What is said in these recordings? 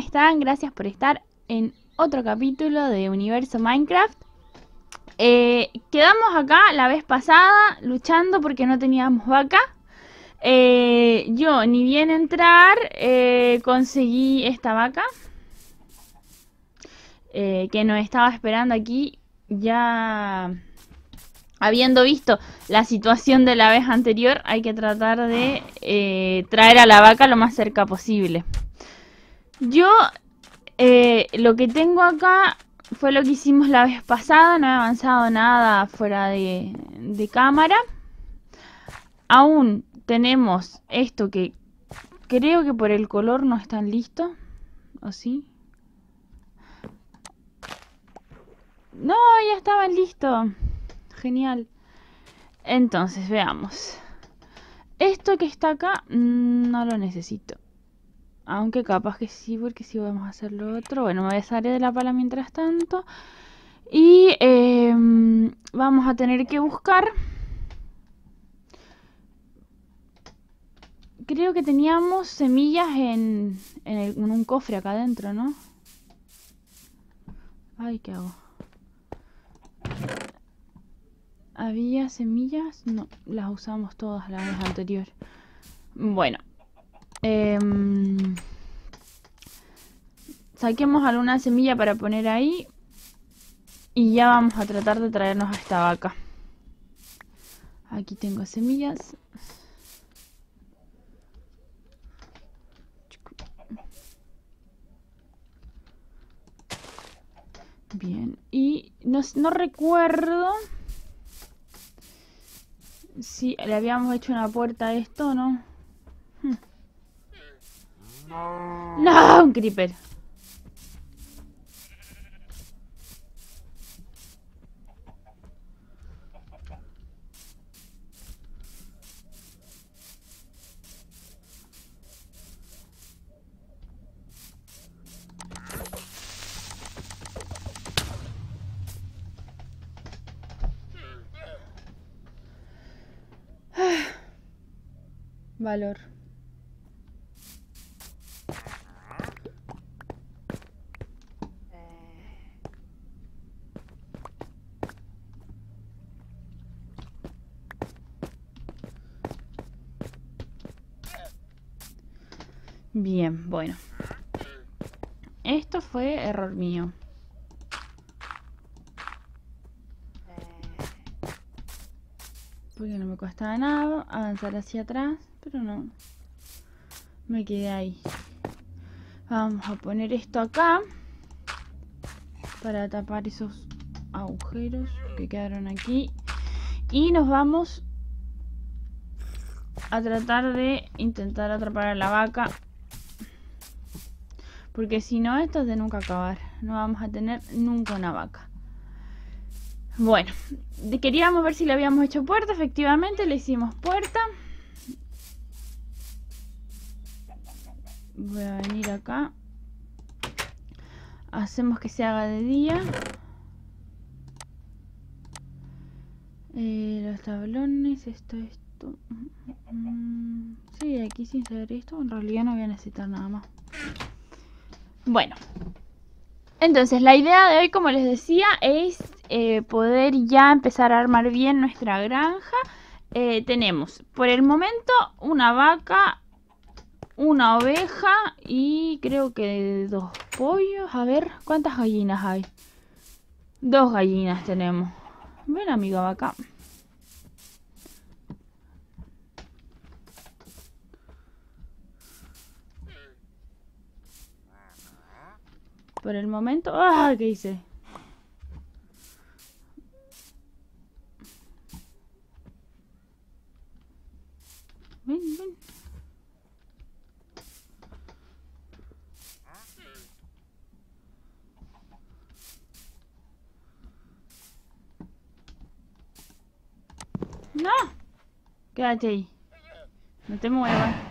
están? Gracias por estar en otro capítulo de Universo Minecraft. Eh, quedamos acá la vez pasada luchando porque no teníamos vaca. Eh, yo, ni bien entrar, eh, conseguí esta vaca. que nos estaba esperando aquí. Ya habiendo visto la situación de la vez anterior, hay que tratar de traer a la vaca lo más cerca posible. Yo eh, lo que tengo acá fue lo que hicimos la vez pasada, no he avanzado nada fuera de, cámara. Aún tenemos esto que creo que por el color no están listos. ¿O sí? No, ya estaban listos. Genial. Entonces, veamos. Esto que está acá, mm, no lo necesito. Aunque capaz que sí, porque si vamos a hacer lo otro. Bueno, me besaré de la pala mientras tanto. Y em, vamos a tener que buscar... Creo que teníamos semillas en, en, un cofre acá adentro, ¿no? Ay, ¿qué hago? ¿Había semillas? No, las usamos todas la vez anterior. Bueno, Em, saquemos alguna semilla para poner ahí. Y ya vamos a tratar de traernos a esta vaca. Aquí tengo semillas. Bien, y no, no recuerdo si le habíamos hecho una puerta a esto o no. No, un creeper. Valor. Bien, bueno. Esto fue error mío. Porque no me costaba nada avanzar hacia atrás, pero no. Me quedé ahí. Vamos a poner esto acá. Para tapar esos agujeros que quedaron aquí. Y nos vamos a tratar de intentar atrapar a la vaca porque si no, esto es de nunca acabar. No vamos a tener nunca una vaca. Bueno, queríamos ver si le habíamos hecho puerta. Efectivamente, le hicimos puerta. Voy a venir acá. Hacemos que se haga de día. Eh, los tablones, esto, esto. Mm, sí, aquí sin saber esto, en realidad no voy a necesitar nada más. Bueno, entonces la idea de hoy, como les decía, es eh, poder ya empezar a armar bien nuestra granja. Eh, tenemos por el momento una vaca, una oveja y creo que dos pollos. A ver, ¿cuántas gallinas hay? Dos gallinas tenemos. Ven amiga vaca. Por el momento... ¡Ah! ¿Qué hice? Ven, ven. ¡No! Quédate ahí. No te muevas.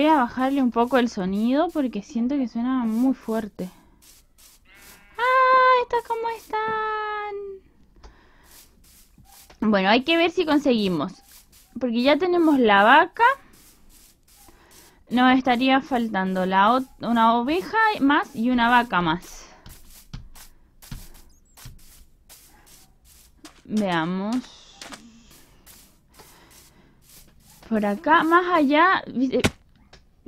Voy a bajarle un poco el sonido porque siento que suena muy fuerte. ¡Ah! ¿Estas cómo están? Bueno, hay que ver si conseguimos. Porque ya tenemos la vaca. nos estaría faltando la una oveja más y una vaca más. Veamos. Por acá, más allá,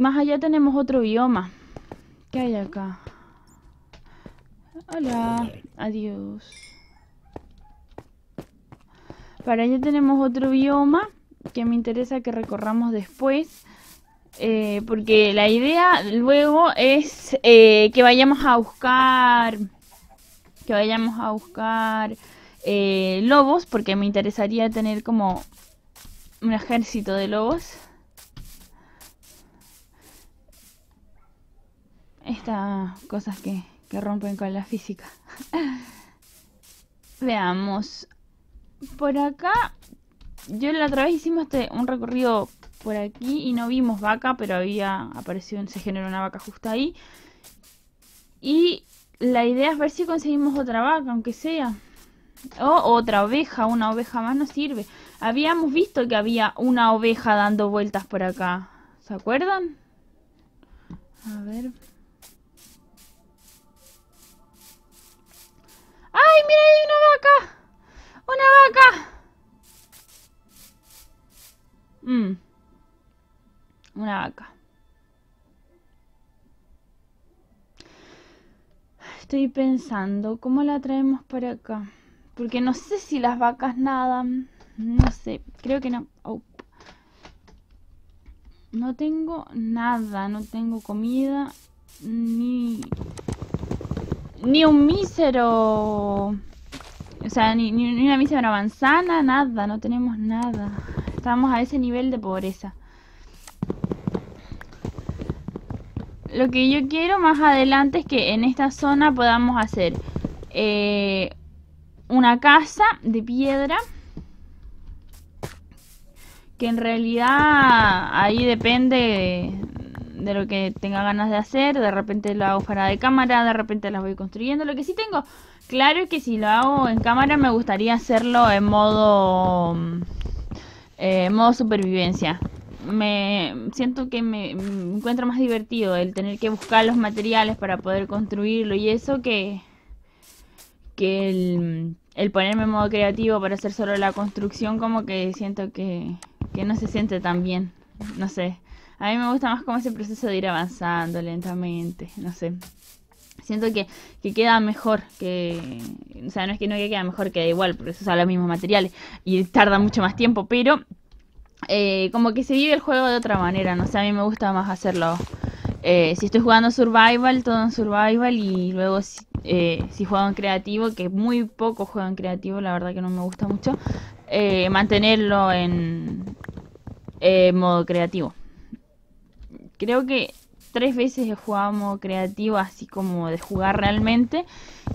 más allá tenemos otro bioma. ¿Qué hay acá? Hola, adiós. Para allá tenemos otro bioma que me interesa que recorramos después. Eh, porque la idea luego es eh, que vayamos a buscar que vayamos a buscar eh, lobos porque me interesaría tener como un ejército de lobos estas cosas que, que rompen con la física veamos por acá yo la otra vez hicimos este, un recorrido por aquí y no vimos vaca, pero había aparecido, se generó una vaca justo ahí. Y la idea es ver si conseguimos otra vaca, aunque sea. O otra oveja, una oveja más no sirve. Habíamos visto que había una oveja dando vueltas por acá. ¿Se acuerdan? A ver. ¡Ay, mira, hay una vaca! ¡Una vaca! Mmm. Una vaca. Estoy pensando, ¿cómo la traemos para acá? Porque no sé si las vacas nadan. No sé, creo que no. Oh. No tengo nada, no tengo comida, ni, ni un mísero, o sea, ni, una mísera manzana, nada, no tenemos nada. Estamos a ese nivel de pobreza. Lo que yo quiero más adelante es que en esta zona podamos hacer eh, una casa de piedra. Que en realidad ahí depende de, lo que tenga ganas de hacer. De repente lo hago fuera de cámara, de repente las voy construyendo. Lo que sí tengo claro es que si lo hago en cámara me gustaría hacerlo en modo eh, modo supervivencia. Me siento que me, encuentro más divertido el tener que buscar los materiales para poder construirlo y eso que, que el, el ponerme en modo creativo para hacer solo la construcción como que siento que, que no se siente tan bien. No sé. A mí me gusta más como ese proceso de ir avanzando lentamente. No sé siento que, que, queda mejor que o sea no es que no queda mejor queda igual porque se usa los mismos materiales y tarda mucho más tiempo pero eh, como que se vive el juego de otra manera no sé a mí me gusta más hacerlo eh, si estoy jugando survival todo en survival y luego si, eh, si juego en creativo que muy poco juego en creativo la verdad que no me gusta mucho mantenerlo en modo creativo creo que tres veces he jugado modo creativo, así como de jugar realmente.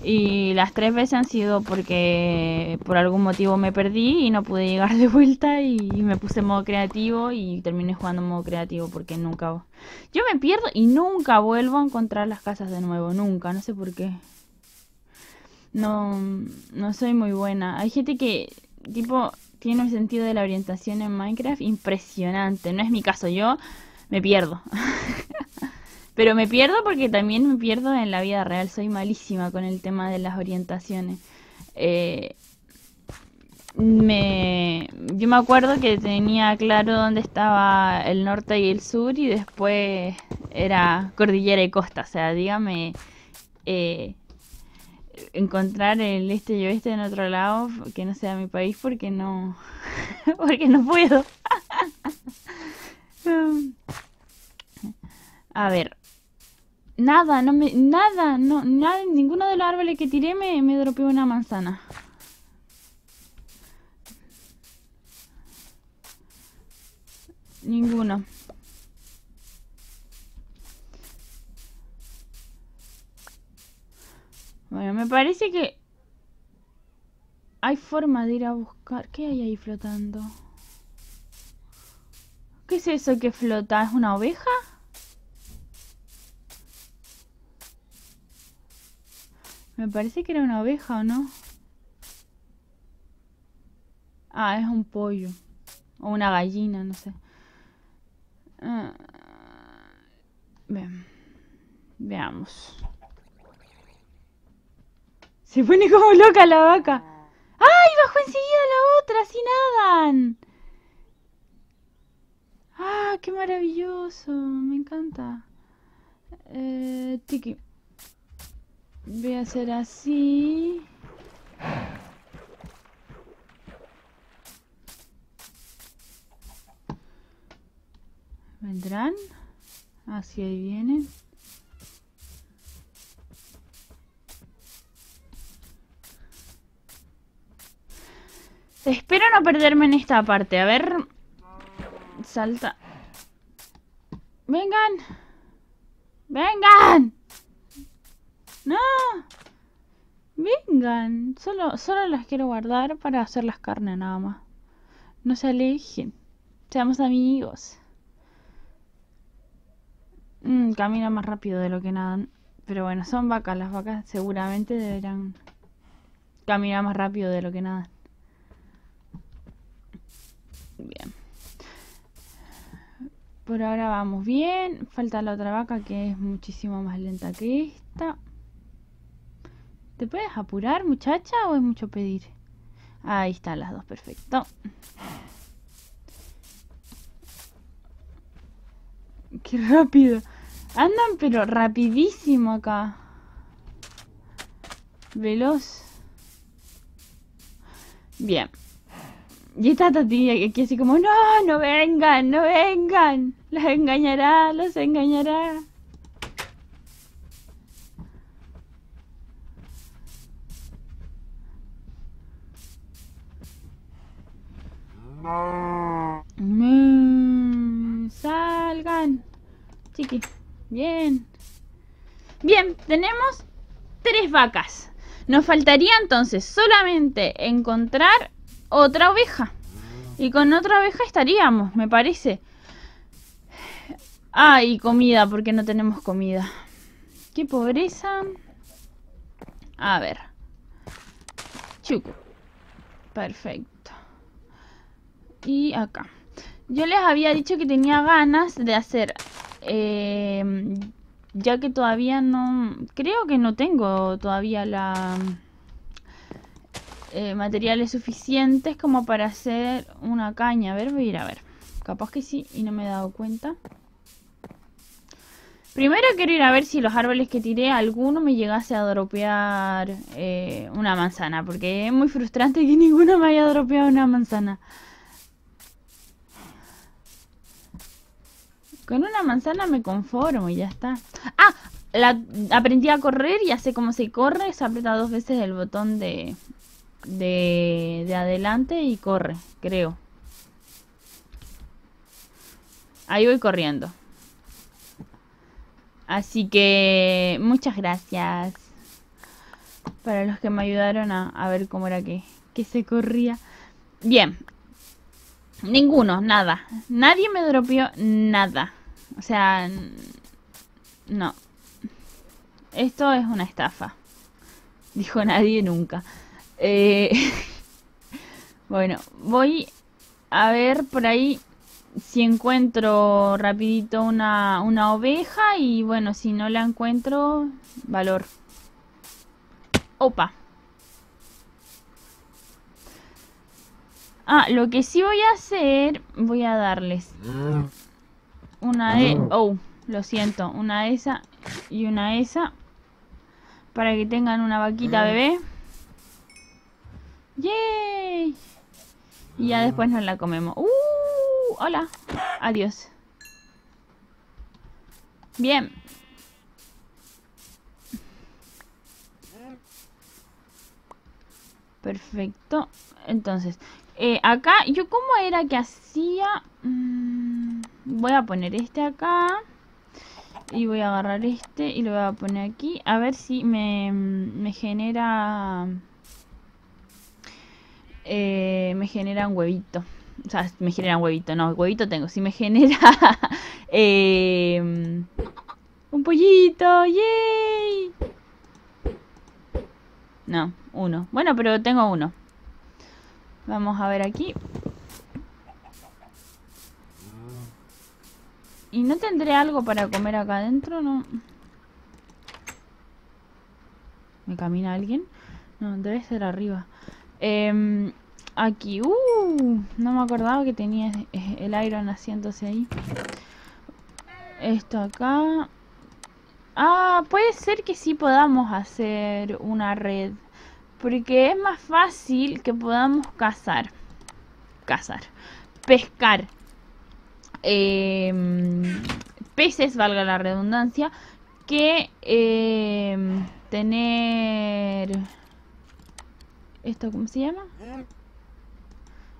Y las tres veces han sido porque por algún motivo me perdí y no pude llegar de vuelta y me puse modo creativo y terminé jugando modo creativo porque nunca... Yo me pierdo y nunca vuelvo a encontrar las casas de nuevo, nunca, no sé por qué. No, no soy muy buena. Hay gente que, tipo, tiene un sentido de la orientación en Minecraft impresionante. No es mi caso, yo me pierdo. Pero me pierdo porque también me pierdo en la vida real. Soy malísima con el tema de las orientaciones. Eh, me, yo me acuerdo que tenía claro dónde estaba el norte y el sur y después era cordillera y costa. O sea, dígame, eh, encontrar el este y oeste en otro lado que no sea mi país porque no, porque no puedo. A ver, Nada, no me, nada, no, nada, ninguno de los árboles que tiré me, me dropeó una manzana. Ninguno. Bueno, me parece que hay forma de ir a buscar. ¿Qué hay ahí flotando? ¿Qué es eso que flota? ¿Es una oveja? Me parece que era una oveja, ¿o no? Ah, es un pollo. O una gallina, no sé. Ah. Veamos. Se pone como loca la vaca. ¡Ay! Bajó enseguida la otra, así nadan. ¡Ah! ¡Qué maravilloso! Me encanta. Eh, tiki. Voy a hacer así. ¿Vendrán? Así ahí vienen. Espero no perderme en esta parte. A ver. Salta. Vengan. Vengan. No. Vengan. Solo, solo las quiero guardar para hacer las carnes nada más. No se alejen. Seamos amigos. Camina más rápido de lo que nadan. Pero bueno, son vacas. Las vacas seguramente deberán caminar más rápido de lo que nadan. Bien. Por ahora vamos bien. Falta la otra vaca que es muchísimo más lenta que esta. ¿Te puedes apurar, muchacha, o es mucho pedir? Ahí están las dos, perfecto. Qué rápido. Andan pero rapidísimo acá. Veloz. Bien. Y esta tatilla aquí así como, no, no vengan, no vengan. Los engañará, los engañará. Salgan. Chiqui. Bien. Bien, tenemos tres vacas. Nos faltaría entonces solamente encontrar otra oveja. Y con otra oveja estaríamos, me parece. Ah, y comida, porque no tenemos comida. Qué pobreza. A ver. Chuco. Perfecto. Y acá. Yo les había dicho que tenía ganas de hacer... Eh, ya que todavía no... Creo que no tengo todavía la eh, materiales suficientes como para hacer una caña. A ver, voy a ir a ver. Capaz que sí y no me he dado cuenta. Primero quiero ir a ver si los árboles que tiré, alguno me llegase a dropear eh, una manzana. Porque es muy frustrante que ninguno me haya dropeado una manzana. Con una manzana me conformo y ya está. Ah, la, aprendí a correr, ya sé cómo se corre. Se aprieta dos veces el botón de, de, de adelante y corre, creo. Ahí voy corriendo. Así que muchas gracias para los que me ayudaron a, a ver cómo era que, que se corría. Bien. Ninguno, nada. Nadie me dropeó nada. O sea, no. Esto es una estafa. Dijo nadie nunca. Eh, bueno, voy a ver por ahí si encuentro rapidito una, una oveja y bueno, si no la encuentro, valor. Opa. Ah, lo que sí voy a hacer, voy a darles una de... Oh, lo siento, una esa y una esa. Para que tengan una vaquita bebé. ¡Yay! Y ya después nos la comemos. ¡Uh! Hola. Adiós. Bien. Perfecto. Entonces, eh, acá, ¿yo cómo era que hacía? Mm, voy a poner este acá. Y voy a agarrar este y lo voy a poner aquí. A ver si me, me genera eh, me genera un huevito. O sea, me genera un huevito, no, huevito tengo. Si me genera eh, un pollito, yay. No, uno. Bueno, pero tengo uno. Vamos a ver aquí. ¿Y no tendré algo para comer acá adentro? No. ¿Me camina alguien? No, debe ser arriba. Eh, aquí. Uh, no me acordaba que tenía el iron haciéndose ahí. Esto acá. Ah, puede ser que sí podamos hacer una red. Porque es más fácil que podamos cazar. Cazar. Pescar. Em, peces, valga la redundancia. Que em, tener... ¿Esto cómo se llama?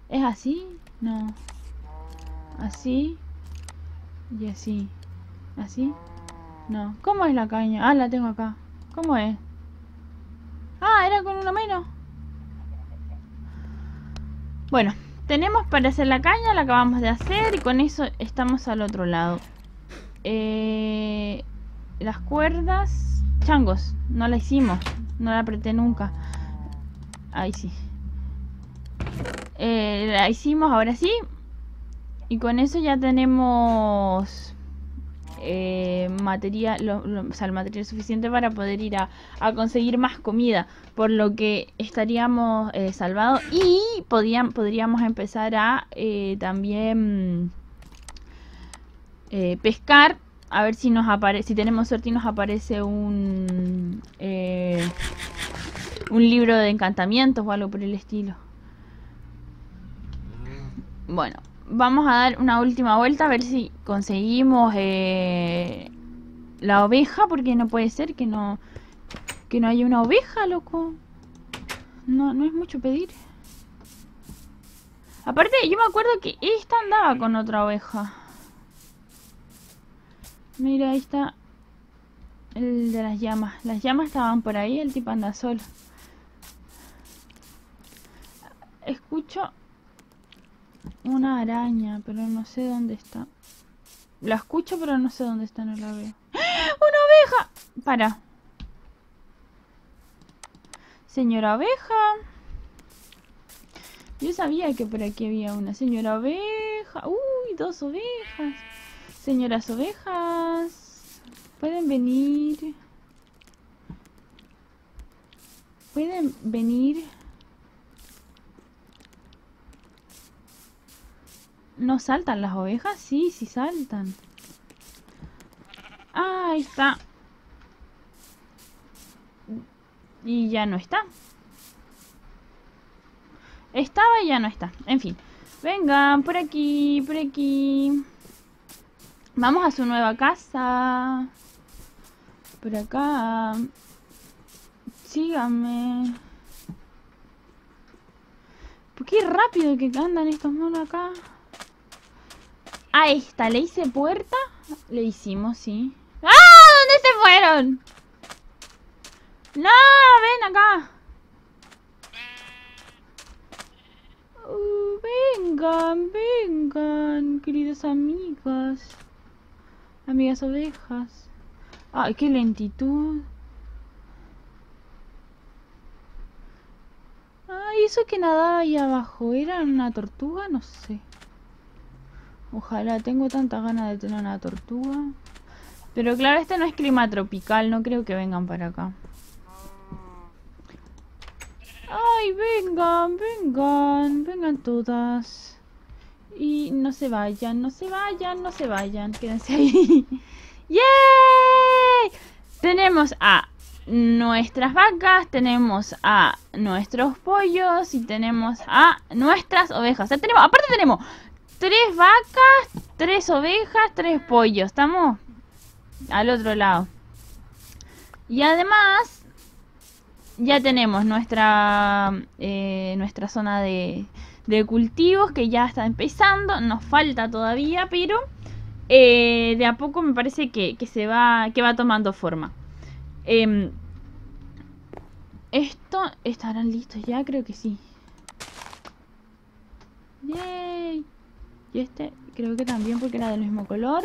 ¿Es así? No. Así. Y así. ¿Así? No. ¿Cómo es la caña? Ah, la tengo acá. ¿Cómo es? Ah, era con una menos. Bueno, tenemos para hacer la caña, la acabamos de hacer y con eso estamos al otro lado. Eh, las cuerdas... Changos, no la hicimos. No la apreté nunca. Ahí sí. Eh, la hicimos ahora sí. Y con eso ya tenemos eh, material, o sea, el material suficiente para poder ir a, conseguir más comida, por lo que estaríamos eh, salvados y podían, podríamos empezar a eh, también pescar, a ver si nos aparece, si tenemos suerte y nos aparece un un libro de encantamientos o algo por el estilo. Bueno, vamos a dar una última vuelta a ver si conseguimos eh, la oveja, porque no puede ser que no que no haya una oveja, loco. No, no es mucho pedir. Aparte, yo me acuerdo que esta andaba con otra oveja. Mira, ahí está el de las llamas. Las llamas estaban por ahí, el tipo anda solo. Escucho una araña, pero no sé dónde está. La escucho, pero no sé dónde está, no la veo. ¡Ah! ¡Una oveja! Para. Señora oveja. Yo sabía que por aquí había una señora oveja. Uy, dos ovejas. Señoras ovejas. Pueden venir. Pueden venir. ¿No saltan las ovejas? Sí, sí saltan. Ah, ahí está. Y ya no está. Estaba y ya no está. En fin. Vengan, por aquí, por aquí. Vamos a su nueva casa. Por acá. Síganme. ¿Por qué rápido que andan estos monos acá? A esta le hice puerta. Le hicimos, sí. ¡Ah! ¿Dónde se fueron? ¡No! ¡Ven acá! Uh, vengan, vengan, queridas amigas. Amigas ovejas. Ay, qué lentitud. Ay, eso que nadaba ahí abajo, ¿era una tortuga? No sé. Ojalá, tengo tanta ganas de tener una tortuga. Pero claro, este no es clima tropical, no creo que vengan para acá. Ay, vengan, vengan, vengan todas. Y no se vayan, no se vayan, no se vayan, quédense ahí. ¡Yay! Tenemos a nuestras vacas, tenemos a nuestros pollos y tenemos a nuestras ovejas. tenemos, aparte tenemos tres vacas, tres ovejas, tres pollos. Estamos al otro lado. Y además, ya tenemos nuestra, eh, nuestra zona de, de, cultivos que ya está empezando. Nos falta todavía, pero eh, de a poco me parece que, se va, que va tomando forma. Em, esto estarán listos ya, creo que sí. Yay. Y este creo que también porque era del mismo color.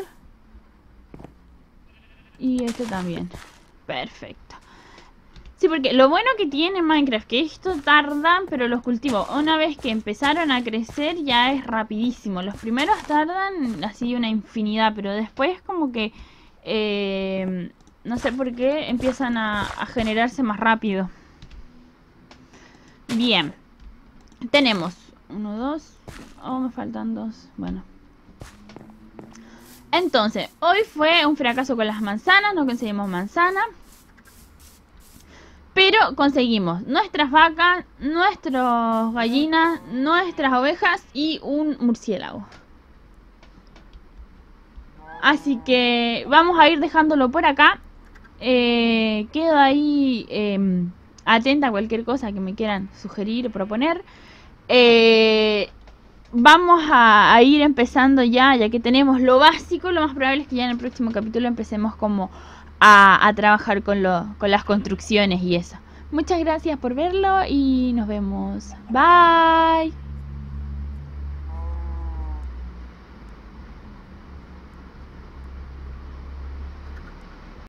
Y este también. Perfecto. Sí, porque lo bueno que tiene Minecraft, que esto tardan, pero los cultivos, una vez que empezaron a crecer, ya es rapidísimo. Los primeros tardan así una infinidad, pero después como que, eh, no sé por qué, empiezan a, a generarse más rápido. Bien. Tenemos uno, dos. Oh, me faltan dos. Bueno. Entonces, hoy fue un fracaso con las manzanas, no conseguimos manzana. Pero conseguimos nuestras vacas, nuestras gallinas, nuestras ovejas y un murciélago. Así que vamos a ir dejándolo por acá. Eh, quedo ahí em, atenta a cualquier cosa que me quieran sugerir o proponer. Eh, vamos a, ir empezando ya, ya que tenemos lo básico, lo más probable es que ya en el próximo capítulo empecemos como a, trabajar con, con las construcciones y eso. Muchas gracias por verlo y nos vemos. Bye.